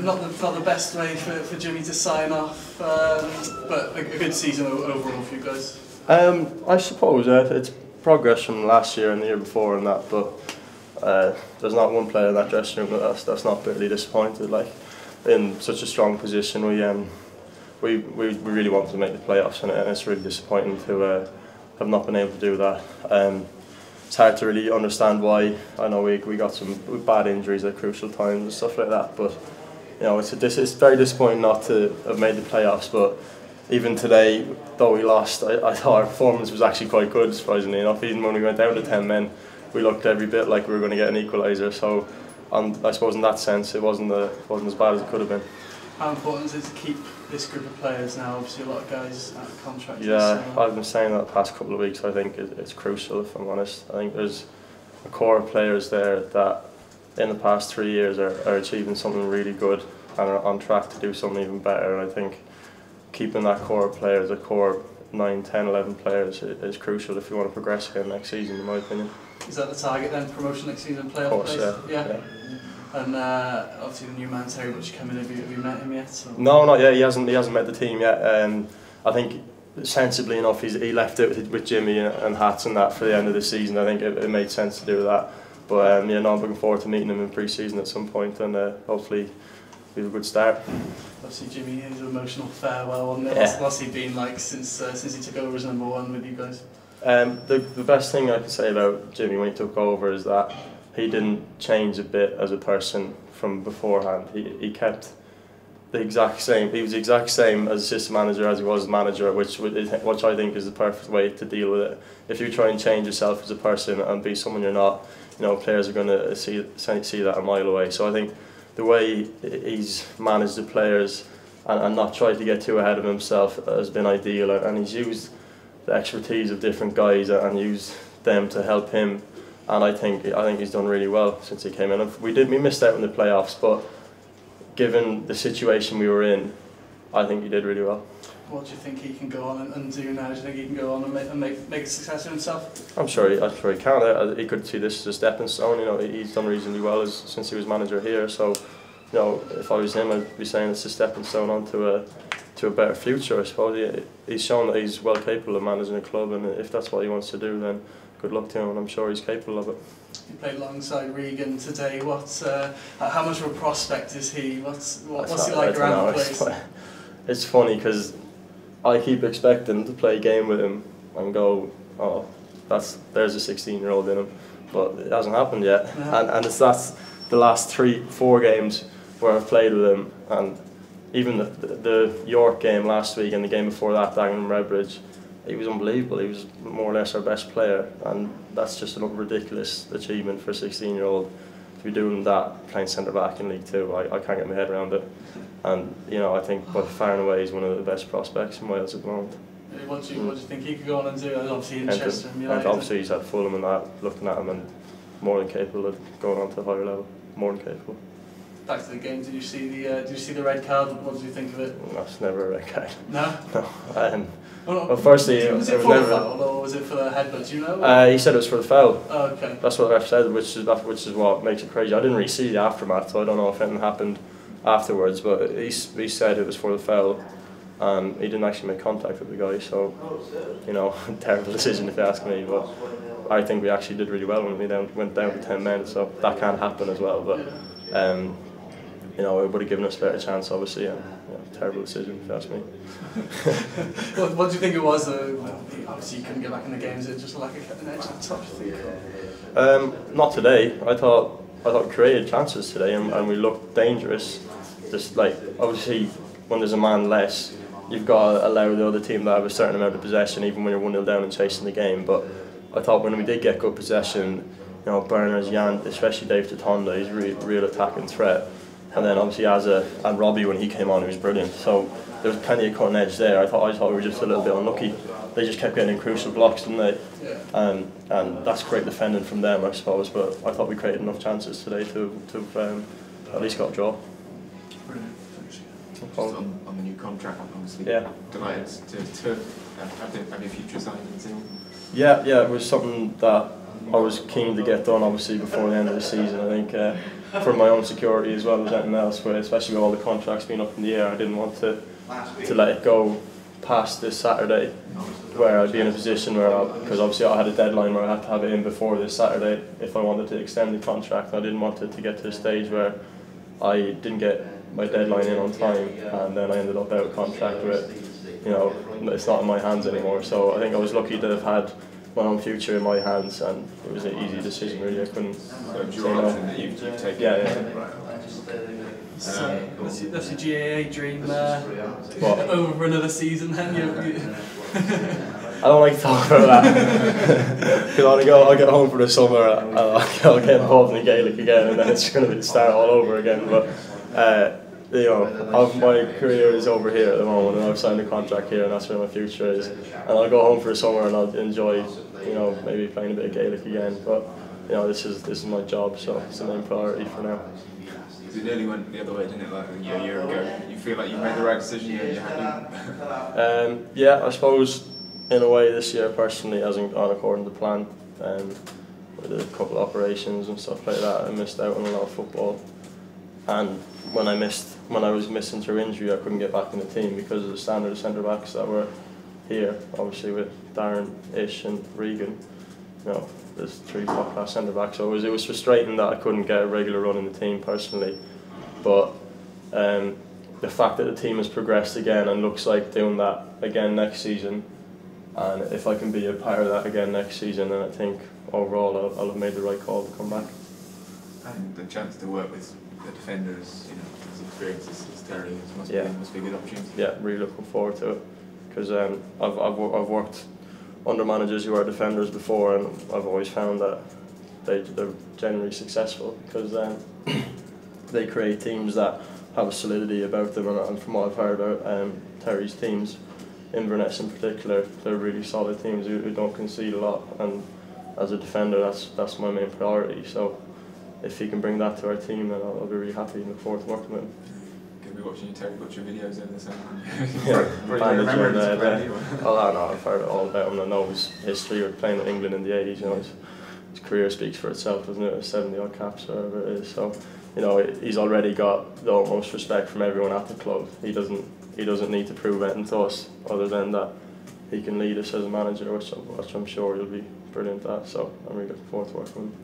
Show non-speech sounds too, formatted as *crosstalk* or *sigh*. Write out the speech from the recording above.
not the, not the best way for, for Jimmy to sign off, um, but a good season overall for you guys. Um, I suppose uh, it's progress from last year and the year before and that, but uh, there's not one player in that dressing room that's, that's not bitterly disappointed. Like in such a strong position, we um, we, we, we really wanted to make the playoffs, and, and it's really disappointing to uh, have not been able to do that. Um, it's hard to really understand why. I know we, we got some bad injuries at crucial times and stuff like that, but you know it's a, is very disappointing not to have made the playoffs. But even today, though we lost, I, I thought our performance was actually quite good, surprisingly enough. Even when we went down to ten men, we looked every bit like we were going to get an equaliser. So, on, I suppose in that sense, it wasn't the, wasn't as bad as it could have been. How important is it to keep this group of players now? Obviously, a lot of guys out of contract. Yeah, I've been saying that the past couple of weeks. I think it's crucial, if I'm honest. I think there's a core of players there that in the past three years are, are achieving something really good and are on track to do something even better. And I think keeping that core of players, a core 9, 10, 11 players, is crucial if you want to progress again next season, in my opinion. Is that the target then, promotion next season, playoff Of course, place? yeah. yeah. And uh, obviously the new man Terry Butcher coming. Have you, have you met him yet? So? No, not yet. He hasn't. He hasn't met the team yet. Um, I think sensibly enough, he's, he left it with, with Jimmy and, and Hats and that for the end of the season. I think it, it made sense to do that. But um, yeah, no, I'm looking forward to meeting him in pre-season at some point and uh, hopefully we have a good start. Obviously, Jimmy, his emotional farewell. And yeah. what's, what's he been like since uh, since he took over as number one with you guys? Um, the, the best thing I can say about Jimmy when he took over is that he didn't change a bit as a person from beforehand. He, he kept the exact same. He was the exact same as assistant manager as he was manager, which which I think is the perfect way to deal with it. If you try and change yourself as a person and be someone you're not, you know, players are going to see see that a mile away. So I think the way he's managed the players and, and not tried to get too ahead of himself has been ideal, and he's used the expertise of different guys and used them to help him and I think I think he's done really well since he came in. We did we missed out in the playoffs, but given the situation we were in, I think he did really well. What do you think he can go on and, and do now? Do you think he can go on and make, and make, make a success of himself? I'm sure he, I'm sure he can. I, he could see this as a stepping stone. You know, he's done reasonably well as, since he was manager here. So, you know, if I was him, I'd be saying it's a stepping stone onto a to a better future. I suppose he, he's shown that he's well capable of managing a club, and if that's what he wants to do, then good luck to him, and I'm sure he's capable of it. He played alongside Regan today. What, uh, how much of a prospect is he? What's what, what's he like around the place? It's, it's funny because I keep expecting to play a game with him and go, oh, that's there's a 16 year old in him, but it hasn't happened yet. No. And and it's that's the last three four games where I've played with him, and even the, the, the York game last week and the game before that, Dagenham Redbridge he was unbelievable. He was more or less our best player, and that's just a ridiculous achievement for a 16 year old to be doing that playing centre back in League Two. I, I can't get my head around it, and you know I think by far and away he's one of the best prospects in Wales at the moment. What do you, what do you think he could go on and do? Obviously Manchester United. obviously he's had Fulham and that, looking at him and more than capable of going on to a higher level. More than capable back to the game. Did you see the uh, Did you see the red card? What did you think of it? That's never a red card. No. *laughs* No. Um, well, well, firstly, was it, it was for the foul or was it for the headbutt? Do you know? Uh, he said it was for the foul. Oh, okay. That's what the ref said, which is which is what makes it crazy. I didn't really see the aftermath, so I don't know if anything happened afterwards. But he he said it was for the foul. and he didn't actually make contact with the guy, so you know, *laughs* terrible decision if you ask me. But I think we actually did really well when we down, went down to ten men, so that can happen as well. But um, you know, it would have given us a better chance, obviously. And, yeah, terrible decision, if you ask me. *laughs* what, what do you think it was? Uh, obviously, you couldn't get back in the game. Is it just like an edge of the top. Um, not today. I thought I thought created chances today, and, and we looked dangerous. Just like obviously, when there's a man less, you've got to allow the other team to have a certain amount of possession, even when you're one 0 down and chasing the game. But I thought when we did get good possession, you know, Berners, Jan, especially Dave Tutonda, he's a real, real attacking threat. And then obviously Azza and Robbie when he came on, he was brilliant. So there was plenty of cutting edge there. I thought I thought we were just a little bit unlucky. They just kept getting crucial blocks, didn't they? Um, and that's great defending from them, I suppose. But I thought we created enough chances today to to have, um, at least got a draw. Brilliant. Just on, on the new contract, obviously. Yeah. Delighted to, to have, the, have your future signed in Yeah, yeah, it was something that I was keen to get done obviously before the end of the season. I think uh, for my own security as well as anything else, but especially with all the contracts being up in the air, I didn't want to to let it go past this Saturday, where I'd be in a position where because obviously I had a deadline where I had to have it in before this Saturday if I wanted to extend the contract. I didn't want it to get to a stage where I didn't get my deadline in on time and then I ended up out of contract with you know it's not in my hands anymore. So I think I was lucky to have had my own future in my hands and it was an easy decision really. I couldn't So it was your say option no. that you've, you've taken. Yeah, yeah. So that's, your, that's your GAA dream uh, What? *laughs* over for another season then? You, you *laughs* I don't like to talk about that *laughs* because I'll go. I'll get home for the summer I'll, I'll get involved in the Gaelic again, and then it's going to start all over again. But uh, you know, my career is over here at the moment, and I've signed a contract here, and that's where my future is. And I'll go home for the summer and I'll enjoy, you know, maybe playing a bit of Gaelic again. But you know, this is this is my job, so it's the main priority for now. Because it nearly went the other way, didn't it? Like a year, ago. You feel like you made the right decision. You're happy. Um, yeah, I suppose in a way this year personally hasn't gone according to plan. Um, with a couple of operations and stuff like that, I missed out on a lot of football. And when I missed, when I was missing through injury, I couldn't get back in the team because of the standard of centre backs that were here. Obviously with Darren, Ish, and Regan, you know, there's three top class centre backs. So it was it was frustrating that I couldn't get a regular run in the team personally, but. Um, the fact that the team has progressed again and looks like doing that again next season, and if I can be a part of that again next season, then I think overall I'll, I'll have made the right call to come back. and the chance to work with the defenders, you know, as experienced as, as Terry is, must, Yeah. be, must be a good opportunity. Yeah, really looking forward to it because um, I've, I've, I've worked under managers who are defenders before, and I've always found that they, they're generally successful because um, *clears throat* they create teams that have a solidity about them, and, and from what I've heard about um, Terry's teams, Inverness in particular, they're really solid teams who, who don't concede a lot, and as a defender, that's that's my main priority. So if he can bring that to our team, then I'll, I'll be really happy and look forward to working with him. Could be watching you Terry Butcher videos over the summer. Yeah, *laughs* Probably bandage remember on him as the- a player. Oh, I know, I've heard all about him. I know his history of playing in England in the 80s. You know, his, his career speaks for itself, doesn't it? 70 odd caps, or whatever it is. So, you know, he's already got the utmost respect from everyone at the club. He doesn't he doesn't need to prove anything to us other than that he can lead us as a manager, which I'm, which I'm sure he'll be brilliant at. So, I'm really looking forward to working with him.